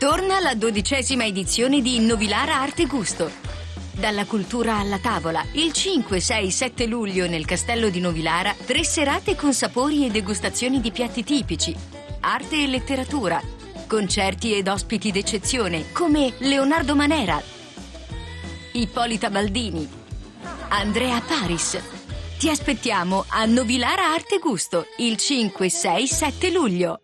Torna la dodicesima edizione di Novilara Arte Gusto. Dalla cultura alla tavola, il 5, 6, 7 luglio nel castello di Novilara, tre serate con sapori e degustazioni di piatti tipici, arte e letteratura, concerti ed ospiti d'eccezione come Leonardo Manera, Ippolita Baldini, Andrea Paris. Ti aspettiamo a Novilara Arte Gusto il 5, 6, 7 luglio.